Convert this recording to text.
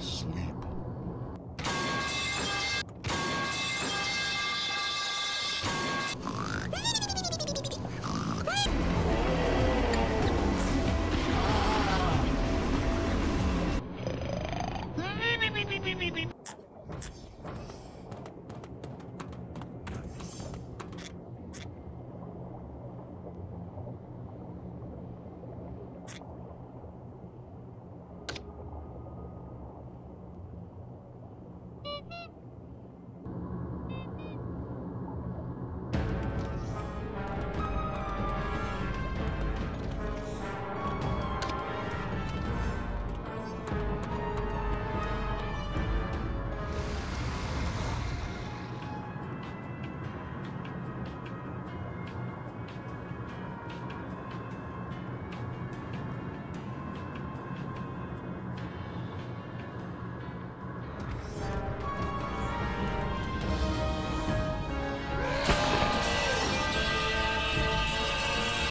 sleep. beep, beep.